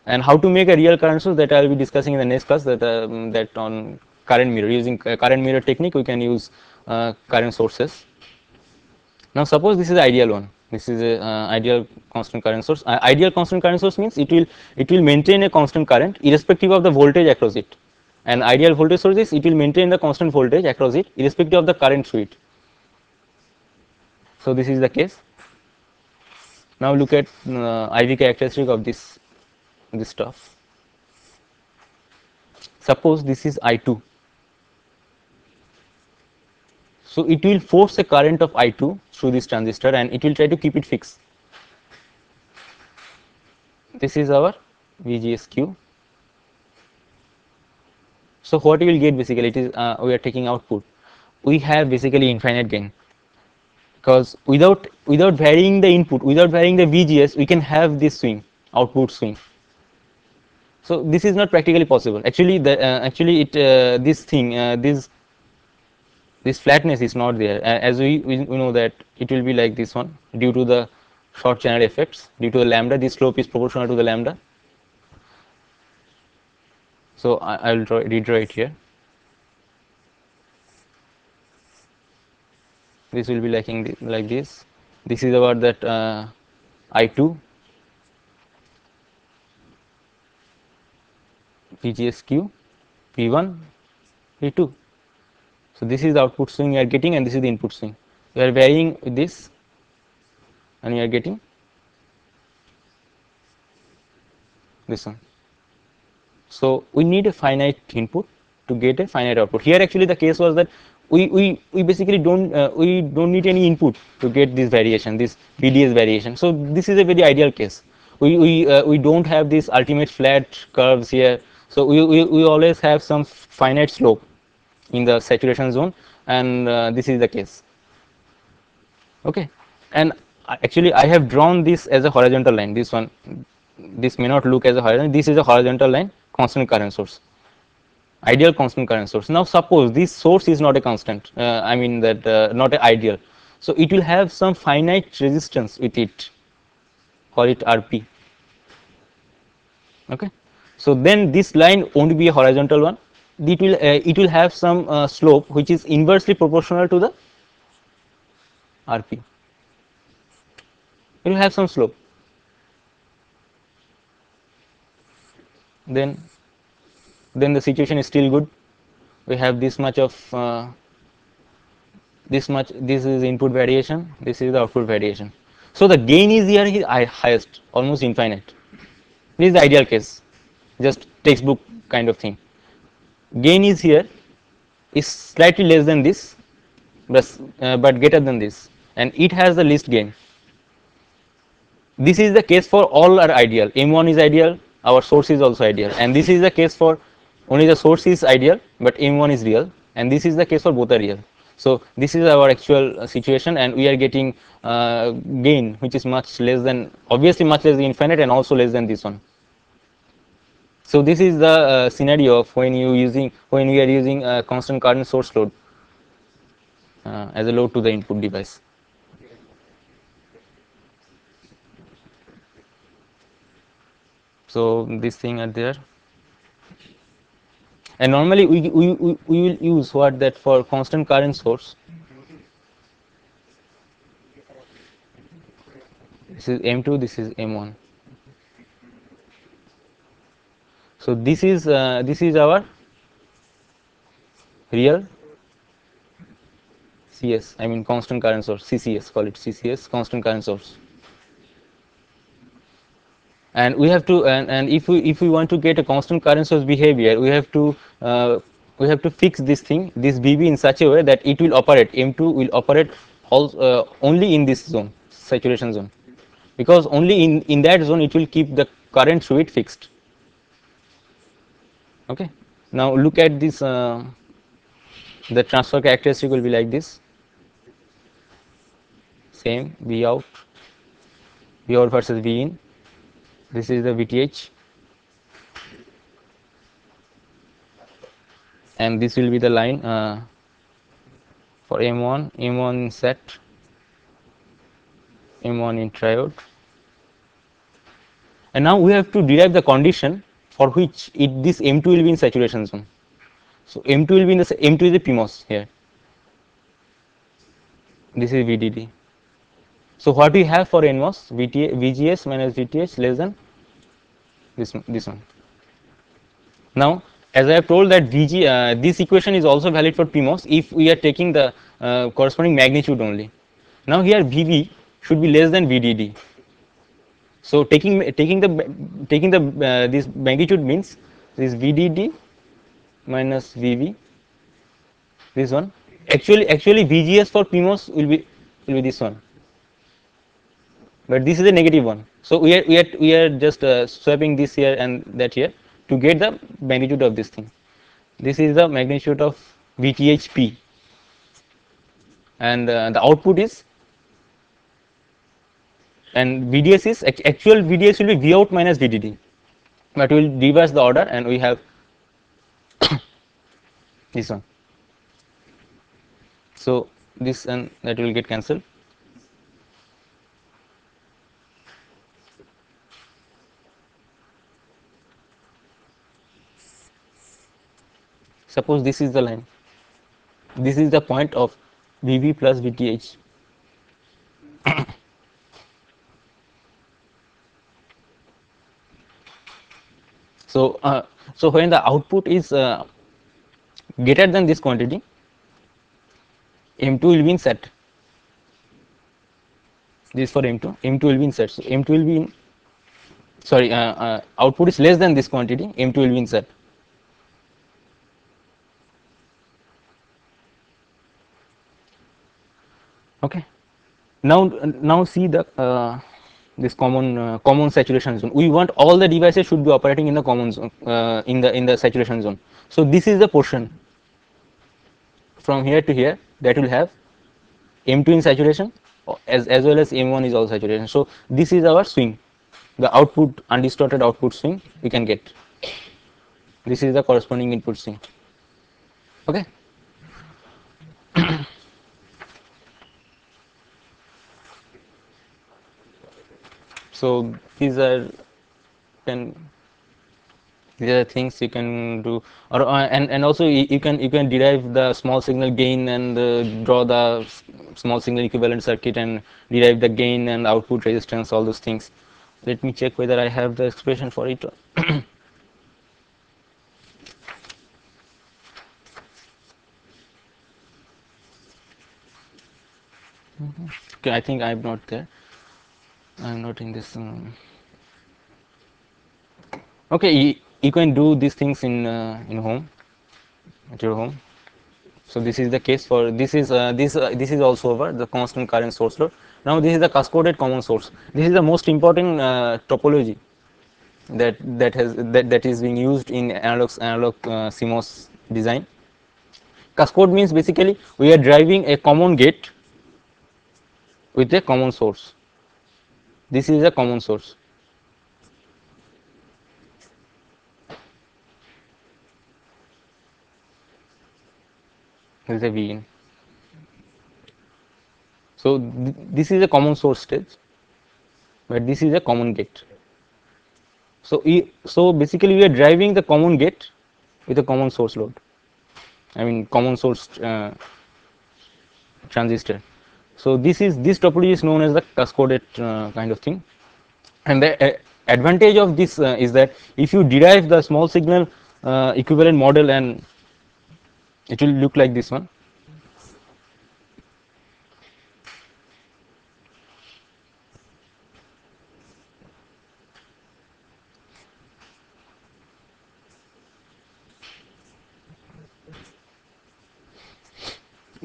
And how to make a real current source that I will be discussing in the next class that um, that on current mirror. Using current mirror technique we can use uh, current sources. Now, suppose this is the ideal one. This is a uh, ideal constant current source. Uh, ideal constant current source means it will it will maintain a constant current irrespective of the voltage across it. And ideal voltage source is it will maintain the constant voltage across it irrespective of the current through it so this is the case. Now look at uh, iv characteristic of this this stuff. Suppose this is i2 so, it will force a current of I2 through this transistor and it will try to keep it fixed. This is our VGSQ. So, what you will get basically it is uh, we are taking output. We have basically infinite gain because without without varying the input, without varying the VGS, we can have this swing output swing. So, this is not practically possible. Actually, the uh, actually it uh, this thing uh, this this flatness is not there. As we, we, know that it will be like this one due to the short channel effects due to the lambda this slope is proportional to the lambda. So I, I will draw redraw it here. This will be liking like this. This is about that uh, I2 VGSQ P1 P2 so, this is the output swing you are getting and this is the input swing. You are varying with this and you are getting this one. So, we need a finite input to get a finite output. Here actually the case was that we, we, we basically don't uh, we don't need any input to get this variation this VDS variation. So, this is a very ideal case. We, we, uh, we don't have these ultimate flat curves here. So, we, we, we always have some finite slope in the saturation zone and uh, this is the case. Okay. And actually I have drawn this as a horizontal line. This one this may not look as a horizontal this is a horizontal line constant current source. Ideal constant current source. Now suppose this source is not a constant uh, I mean that uh, not ideal. So it will have some finite resistance with it. Call it RP okay. So then this line won't be a horizontal one it will uh, it will have some uh, slope which is inversely proportional to the rp it will have some slope. Then then the situation is still good. We have this much of uh, this much this is input variation this is the output variation. So the gain is here highest almost infinite. This is the ideal case. Just textbook kind of thing gain is here is slightly less than this but, uh, but greater than this and it has the least gain. This is the case for all our ideal. M1 is ideal our source is also ideal and this is the case for only the source is ideal but m1 is real and this is the case for both are real. So this is our actual uh, situation and we are getting uh, gain which is much less than obviously much less than infinite and also less than this one so this is the uh, scenario of when you using when we are using a constant current source load uh, as a load to the input device. So this thing are there. And normally we, we, we, we will use what that for constant current source. This is m2 this is m1 so this is uh, this is our real cs i mean constant current source ccs call it ccs constant current source. And we have to and, and if we if we want to get a constant current source behavior we have to uh, we have to fix this thing this VB in such a way that it will operate. M2 will operate all, uh, only in this zone saturation zone. Because only in in that zone it will keep the current through it fixed okay. Now look at this uh, the transfer characteristic will be like this. Same V out V out versus V in. This is the VTH and this will be the line uh, for M1, M1 in set, M1 in triode and now we have to derive the condition for which it this M2 will be in saturation zone. So M2 will be in the M2 is a PMOS here. This is VDD. So what we have for NMOS VT, VGS minus VTH less than this this one. Now as I have told that VG uh, this equation is also valid for PMOS if we are taking the uh, corresponding magnitude only. Now here VB should be less than VDD. So taking taking the taking the uh, this magnitude means this VDD minus VB this one. Actually actually VGS for PMOS will be will be this one. But this is a negative one. So we are we are we are just uh, swapping this here and that here to get the magnitude of this thing. This is the magnitude of VTHP and uh, the output is and VDS is actual VDS will be Vout minus VDD but we will reverse the order and we have this one. So this and that will get cancelled. Suppose this is the line. This is the point of VB plus VTH so uh, so when the output is uh, greater than this quantity m2 will be in set. This for m2 m2 will be in set. So m2 will be in sorry uh, uh, output is less than this quantity m2 will be in set. Okay. Now now see the uh, this common uh, common saturation zone. We want all the devices should be operating in the common zone uh, in the in the saturation zone. So this is the portion from here to here that will have m2 in saturation as as well as m1 is also saturation. So this is our swing the output undistorted output swing we can get. This is the corresponding input swing. Okay so these are can these are things you can do. Or uh, and and also you, can you can derive the small signal gain and uh, draw the small signal equivalent circuit and derive the gain and output resistance all those things. Let me check whether i have the expression for it. Okay i think i'm not there I'm not in this. Um, okay, you, you, can do these things in uh, in home, at your home. So this is the case for this is uh, this uh, this is also over the constant current source load. Now this is the cascaded common source. This is the most important uh, topology that that has that, that is being used in analog analog uh, CMOS design. Cascade means basically we are driving a common gate with a common source. This is a common source. This is a V in. So th this is a common source stage, but this is a common gate. So so basically we are driving the common gate with a common source load. I mean common source uh, transistor. So this is this topology is known as the cascaded uh, kind of thing, and the uh, advantage of this uh, is that if you derive the small signal uh, equivalent model and it will look like this one.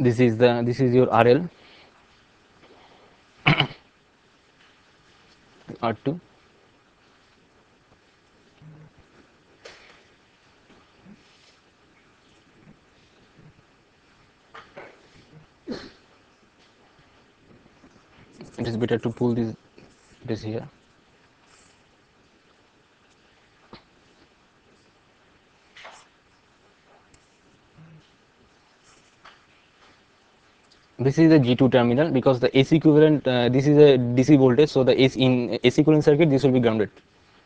this is the this is your RL R2 it is better to pull this this here this is the G2 terminal because the AC equivalent uh, this is a DC voltage so the AC in AC equivalent circuit this will be grounded.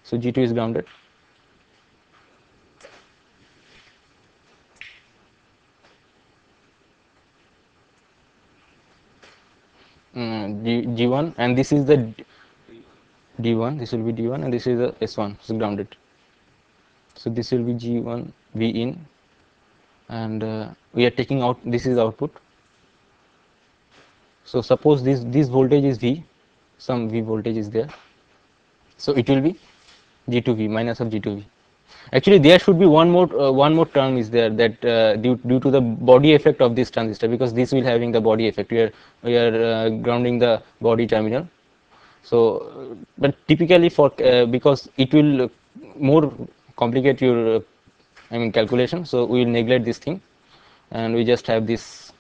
So G2 is grounded. Mm, G, G1 and this is the D1 this will be D1 and this is the S1 is grounded. So this will be G1 V in and uh, we are taking out this is output so suppose this this voltage is V, some V voltage is there. So it will be G2V minus of G2V. Actually, there should be one more uh, one more term is there that uh, due due to the body effect of this transistor because this will having the body effect. We are we are uh, grounding the body terminal. So, but typically for uh, because it will more complicate your I mean calculation. So we will neglect this thing, and we just have these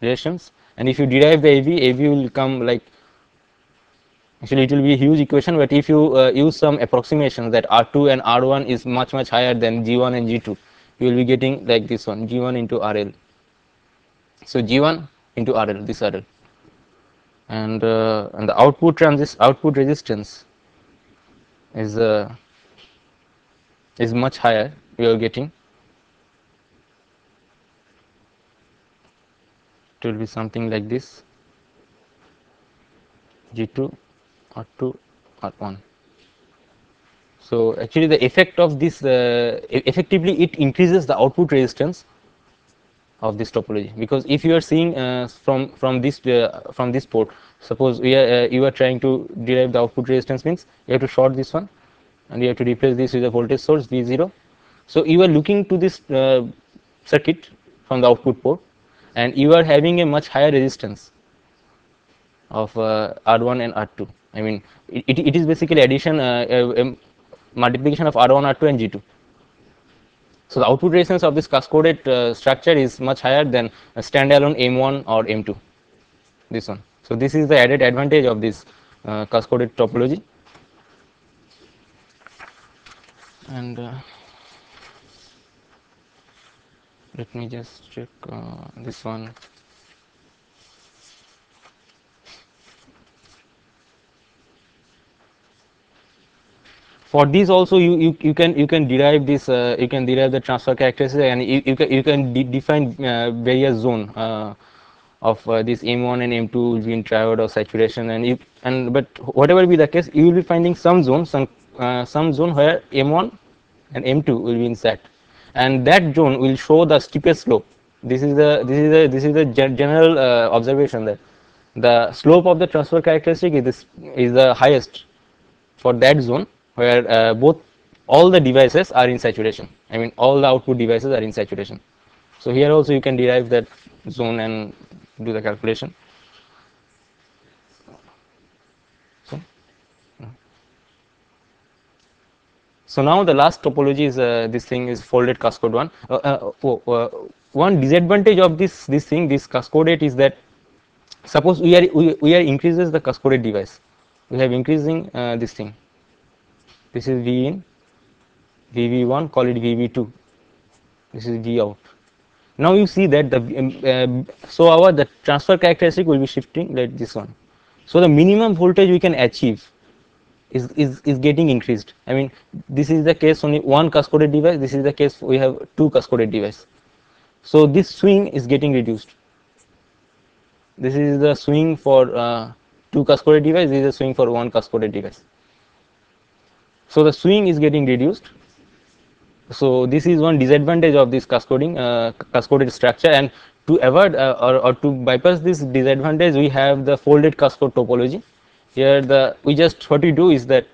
relations and if you derive the AV, AV will come like actually it will be a huge equation but if you uh, use some approximation that R2 and R1 is much much higher than G1 and G2 you will be getting like this one G1 into RL so G1 into RL this RL and uh, and the output transist output resistance is uh, is much higher you are getting it will be something like this. G2 R2 R1 so actually the effect of this uh, effectively it increases the output resistance of this topology. Because if you are seeing uh, from from this uh, from this port suppose we are uh, you are trying to derive the output resistance means you have to short this one and you have to replace this with a voltage source V0 so you are looking to this uh, circuit from the output port and you are having a much higher resistance of uh, R1 and R2. I mean, it, it is basically addition, uh, uh, multiplication of R1, R2 and G2. So the output resistance of this cascaded uh, structure is much higher than a standalone M1 or M2. This one. So this is the added advantage of this uh, cascaded topology. And uh, let me just check uh, this one. For these also you, you, you can you can derive this uh, you can derive the transfer characteristics and you, you can you can de define uh, various zone uh, of uh, this M1 and M2 will be in triode or saturation and you, and but whatever be the case you will be finding some zone some uh, some zone where M1 and M2 will be in sat and that zone will show the steepest slope. This is the this is the this is the general uh, observation that the slope of the transfer characteristic is this, is the highest for that zone where uh, both all the devices are in saturation. I mean all the output devices are in saturation. So here also you can derive that zone and do the calculation. So now the last topology is uh, this thing is folded cascode one. Uh, uh, oh, uh, one disadvantage of this this thing this cascoded is that suppose we are we, we are increases the cascoded device. We have increasing uh, this thing. This is v in VB1 call it VB2 this is v out. Now you see that the um, uh, so our the transfer characteristic will be shifting like this one. So the minimum voltage we can achieve is, is is getting increased. I mean this is the case only one cascoded device this is the case we have two cascoded device. So this swing is getting reduced. This is the swing for uh, two cascoded device this is the swing for one cascoded device. So the swing is getting reduced. So this is one disadvantage of this cascoding uh, cascoded structure. And to avoid uh, or, or to bypass this disadvantage we have the folded cascode topology here the we just what we do is that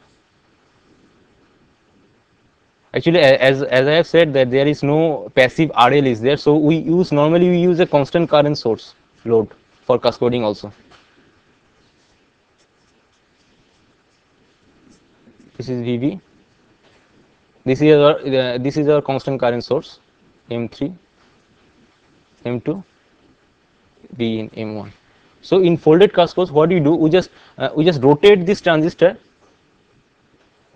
actually as as i have said that there is no passive rl is there. So we use normally we use a constant current source load for cascoding also. This is VB this is our uh, this is our constant current source m3 m2 v in m1 so in folded cascodes what do you do? We just uh, we just rotate this transistor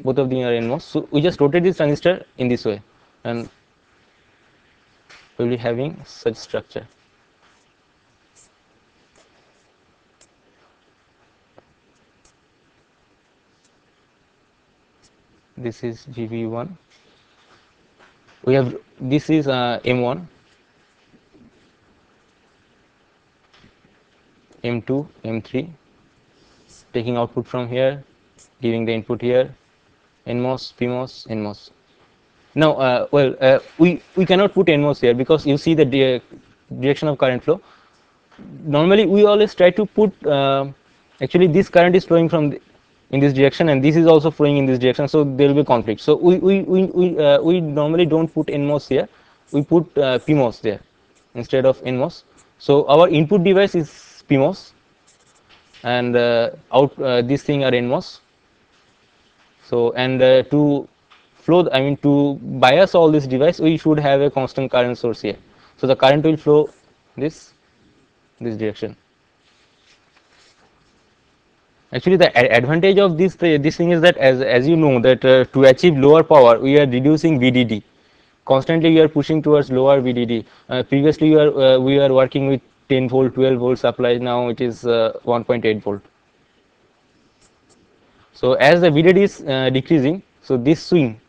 both of them are NMOS so we just rotate this transistor in this way. And we will be having such structure. This is GV1 we have this is uh, M1 M2 M3 taking output from here giving the input here NMOS PMOS NMOS now uh, well uh, we we cannot put NMOS here because you see the di direction of current flow. Normally we always try to put uh, actually this current is flowing from in this direction and this is also flowing in this direction so there will be conflict. So we we we we, uh, we normally don't put nmos here. We put uh, pmos there instead of nmos so our input device is pmos and uh, out uh, this thing are nmos so and uh, to flow i mean to bias all this device we should have a constant current source here. So the current will flow this this direction. Actually the advantage of this this thing is that as as you know that uh, to achieve lower power we are reducing vdd constantly we are pushing towards lower vdd uh, previously we are uh, we are working with 10 volt 12 volt supply now it is uh, 1.8 volt so as the vdd is uh, decreasing so this swing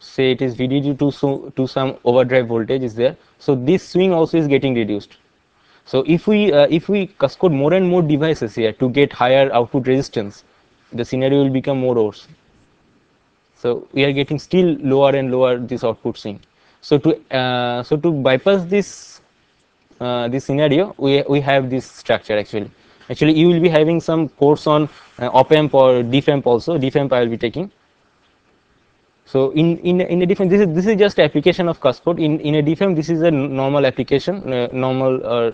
say it is vdd to so to some overdrive voltage is there so this swing also is getting reduced so if we uh, if we cascode more and more devices here to get higher output resistance, the scenario will become more worse. So we are getting still lower and lower this output swing. So to uh, so to bypass this uh, this scenario, we we have this structure actually. Actually, you will be having some course on uh, op amp or diff amp also. Diff amp I will be taking. So in in in a different this is this is just application of cascode. In in a diff amp this is a normal application, uh, normal uh,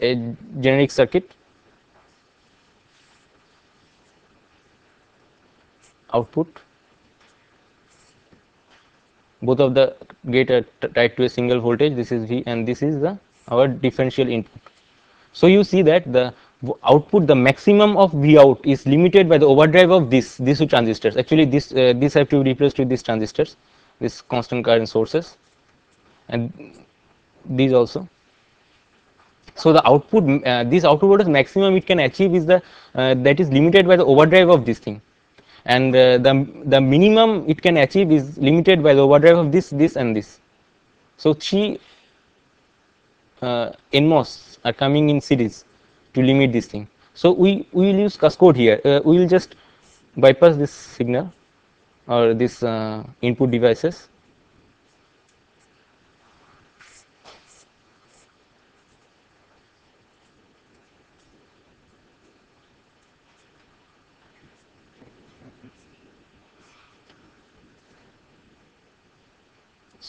a generic circuit output both of the gate are tied to a single voltage this is V and this is the our differential input. So you see that the output the maximum of V out is limited by the overdrive of this these two transistors. Actually this uh, this have to be replaced with these transistors this constant current sources and these also. So the output, uh, this output voltage maximum it can achieve is the uh, that is limited by the overdrive of this thing, and uh, the the minimum it can achieve is limited by the overdrive of this, this, and this. So three uh, NMOS are coming in series to limit this thing. So we we will use cascode here. Uh, we will just bypass this signal or this uh, input devices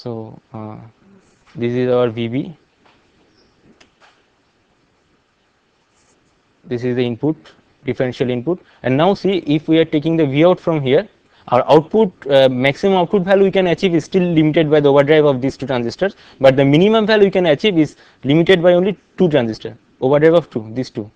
So uh, this is our VB. This is the input, differential input. And now see if we are taking the V out from here, our output uh, maximum output value we can achieve is still limited by the overdrive of these two transistors, but the minimum value we can achieve is limited by only two transistor, overdrive of two, these two.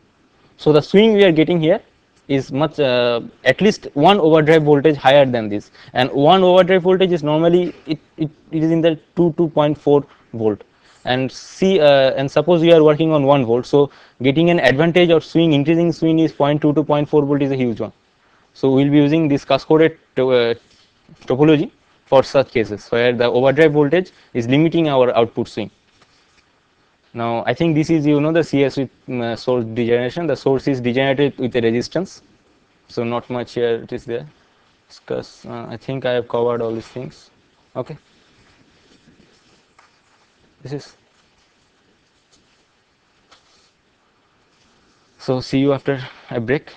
So the swing we are getting here is much uh, at least one overdrive voltage higher than this. And one overdrive voltage is normally it, it, it is in the 2 2.4 volt. And see uh, and suppose you are working on 1 volt so getting an advantage of swing increasing swing is 0.2 to 0.4 volt is a huge one. So we will be using this cascaded to, uh, topology for such cases where the overdrive voltage is limiting our output swing now I think this is you know the CS with uh, source degeneration. The source is degenerated with a resistance, so not much here it is there. Discuss. Uh, I think I have covered all these things. Okay. This is. So see you after a break.